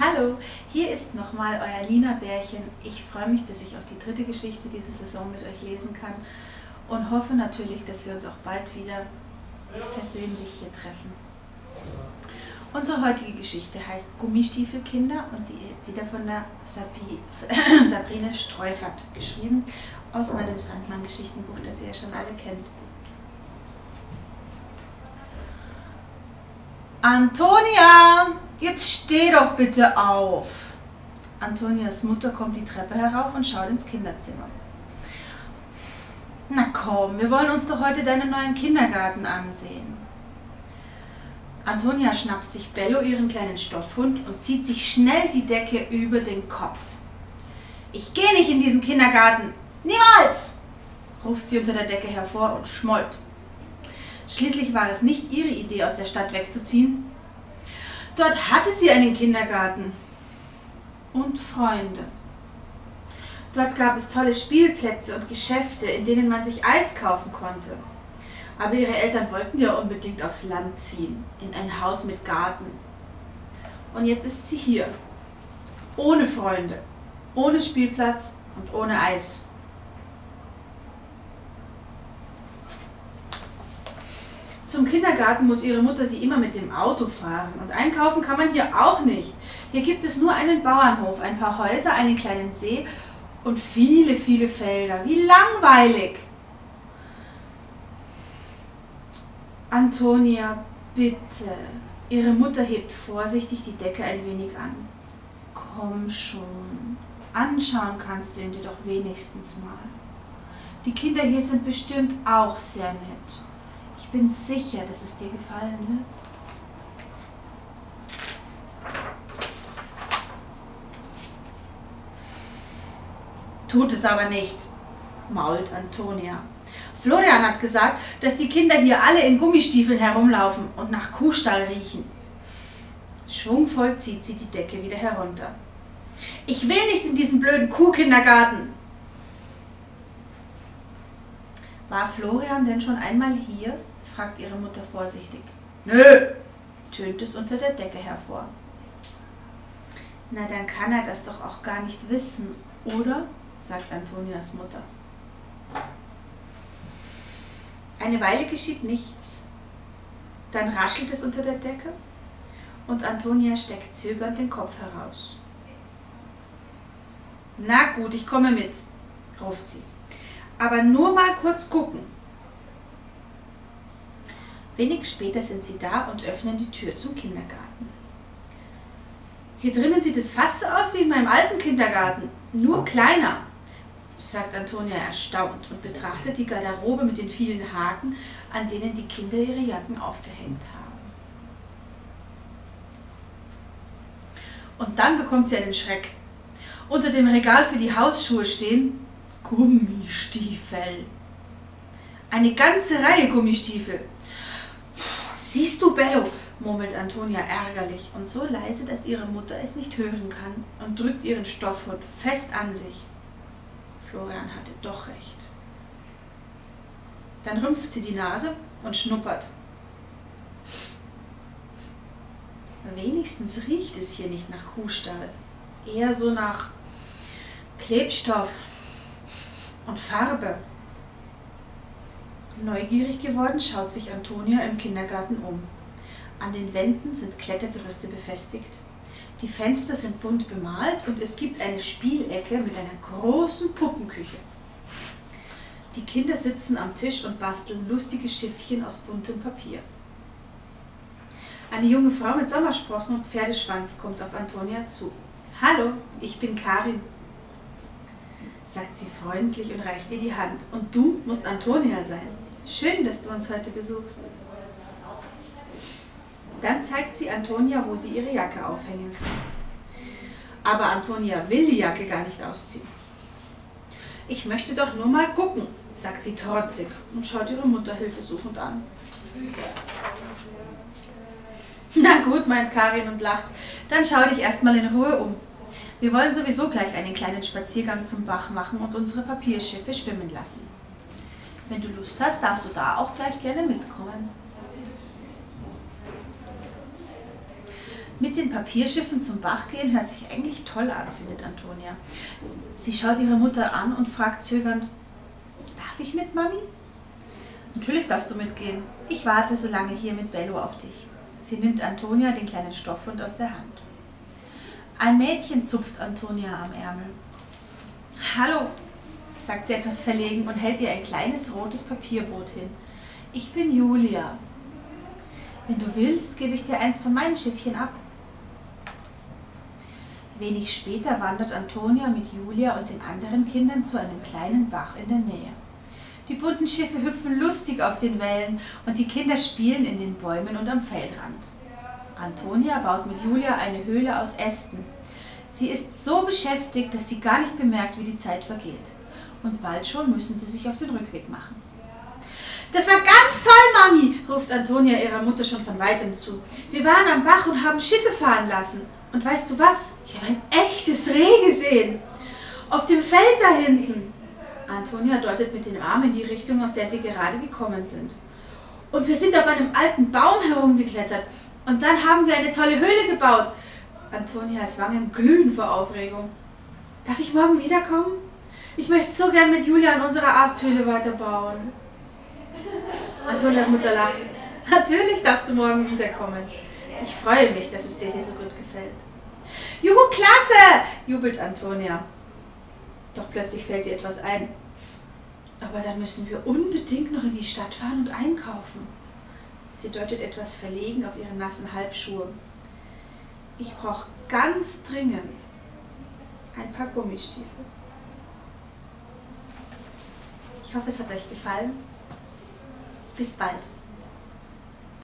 Hallo, hier ist nochmal euer Lina Bärchen. Ich freue mich, dass ich auch die dritte Geschichte dieser Saison mit euch lesen kann und hoffe natürlich, dass wir uns auch bald wieder persönlich hier treffen. Unsere heutige Geschichte heißt Gummistiefelkinder und die ist wieder von der Sabi, Sabrine Streufert geschrieben aus meinem Sandmann-Geschichtenbuch, das ihr ja schon alle kennt. Antonia, jetzt steh doch bitte auf. Antonias Mutter kommt die Treppe herauf und schaut ins Kinderzimmer. Na komm, wir wollen uns doch heute deinen neuen Kindergarten ansehen. Antonia schnappt sich Bello, ihren kleinen Stoffhund, und zieht sich schnell die Decke über den Kopf. Ich gehe nicht in diesen Kindergarten. Niemals! ruft sie unter der Decke hervor und schmollt. Schließlich war es nicht ihre Idee, aus der Stadt wegzuziehen. Dort hatte sie einen Kindergarten und Freunde. Dort gab es tolle Spielplätze und Geschäfte, in denen man sich Eis kaufen konnte. Aber ihre Eltern wollten ja unbedingt aufs Land ziehen, in ein Haus mit Garten. Und jetzt ist sie hier, ohne Freunde, ohne Spielplatz und ohne Eis. Zum Kindergarten muss ihre Mutter sie immer mit dem Auto fahren und einkaufen kann man hier auch nicht. Hier gibt es nur einen Bauernhof, ein paar Häuser, einen kleinen See und viele, viele Felder. Wie langweilig! Antonia, bitte. Ihre Mutter hebt vorsichtig die Decke ein wenig an. Komm schon. Anschauen kannst du ihn dir doch wenigstens mal. Die Kinder hier sind bestimmt auch sehr nett. Ich bin sicher, dass es dir gefallen wird. Tut es aber nicht, mault Antonia. Florian hat gesagt, dass die Kinder hier alle in Gummistiefeln herumlaufen und nach Kuhstall riechen. Schwungvoll zieht sie die Decke wieder herunter. Ich will nicht in diesen blöden Kuhkindergarten. War Florian denn schon einmal hier? fragt ihre Mutter vorsichtig. Nö, tönt es unter der Decke hervor. Na, dann kann er das doch auch gar nicht wissen, oder? sagt Antonias Mutter. Eine Weile geschieht nichts. Dann raschelt es unter der Decke und Antonia steckt zögernd den Kopf heraus. Na gut, ich komme mit, ruft sie. Aber nur mal kurz gucken. Wenig später sind sie da und öffnen die Tür zum Kindergarten. Hier drinnen sieht es fast so aus wie in meinem alten Kindergarten, nur kleiner, sagt Antonia erstaunt und betrachtet die Garderobe mit den vielen Haken, an denen die Kinder ihre Jacken aufgehängt haben. Und dann bekommt sie einen Schreck. Unter dem Regal für die Hausschuhe stehen Gummistiefel. Eine ganze Reihe Gummistiefel. Siehst du, Bello, murmelt Antonia ärgerlich und so leise, dass ihre Mutter es nicht hören kann und drückt ihren Stoffhund fest an sich. Florian hatte doch recht. Dann rümpft sie die Nase und schnuppert. Wenigstens riecht es hier nicht nach Kuhstall, eher so nach Klebstoff und Farbe. Neugierig geworden schaut sich Antonia im Kindergarten um. An den Wänden sind Klettergerüste befestigt. Die Fenster sind bunt bemalt und es gibt eine Spielecke mit einer großen Puppenküche. Die Kinder sitzen am Tisch und basteln lustige Schiffchen aus buntem Papier. Eine junge Frau mit Sommersprossen und Pferdeschwanz kommt auf Antonia zu. Hallo, ich bin Karin, sagt sie freundlich und reicht ihr die Hand. Und du musst Antonia sein. Schön, dass du uns heute besuchst. Dann zeigt sie Antonia, wo sie ihre Jacke aufhängen kann. Aber Antonia will die Jacke gar nicht ausziehen. Ich möchte doch nur mal gucken, sagt sie trotzig und schaut ihre Mutter hilfesuchend an. Na gut, meint Karin und lacht, dann schau dich erstmal in Ruhe um. Wir wollen sowieso gleich einen kleinen Spaziergang zum Bach machen und unsere Papierschiffe schwimmen lassen. Wenn du Lust hast, darfst du da auch gleich gerne mitkommen. Mit den Papierschiffen zum Bach gehen hört sich eigentlich toll an, findet Antonia. Sie schaut ihre Mutter an und fragt zögernd, darf ich mit, Mami? Natürlich darfst du mitgehen. Ich warte so lange hier mit Bello auf dich. Sie nimmt Antonia den kleinen Stoffhund aus der Hand. Ein Mädchen zupft Antonia am Ärmel. Hallo, sagt sie etwas verlegen und hält ihr ein kleines rotes Papierboot hin. Ich bin Julia. Wenn du willst, gebe ich dir eins von meinen Schiffchen ab. Wenig später wandert Antonia mit Julia und den anderen Kindern zu einem kleinen Bach in der Nähe. Die bunten Schiffe hüpfen lustig auf den Wellen und die Kinder spielen in den Bäumen und am Feldrand. Antonia baut mit Julia eine Höhle aus Ästen. Sie ist so beschäftigt, dass sie gar nicht bemerkt, wie die Zeit vergeht. Und bald schon müssen sie sich auf den Rückweg machen. Das war ganz toll, Mami, ruft Antonia ihrer Mutter schon von weitem zu. Wir waren am Bach und haben Schiffe fahren lassen. Und weißt du was? Ich habe ein echtes Reh gesehen. Auf dem Feld da hinten. Antonia deutet mit dem Arm in die Richtung, aus der sie gerade gekommen sind. Und wir sind auf einem alten Baum herumgeklettert. Und dann haben wir eine tolle Höhle gebaut. Antonias Wangen glühen vor Aufregung. Darf ich morgen wiederkommen? Ich möchte so gern mit Julia an unserer Asthöhle weiterbauen. Antonias Mutter lacht. Natürlich darfst du morgen wiederkommen. Ich freue mich, dass es dir hier so gut gefällt. Juhu, klasse! jubelt Antonia. Doch plötzlich fällt ihr etwas ein. Aber dann müssen wir unbedingt noch in die Stadt fahren und einkaufen. Sie deutet etwas verlegen auf ihre nassen Halbschuhe. Ich brauche ganz dringend ein paar Gummistiefel. Ich hoffe, es hat euch gefallen. Bis bald.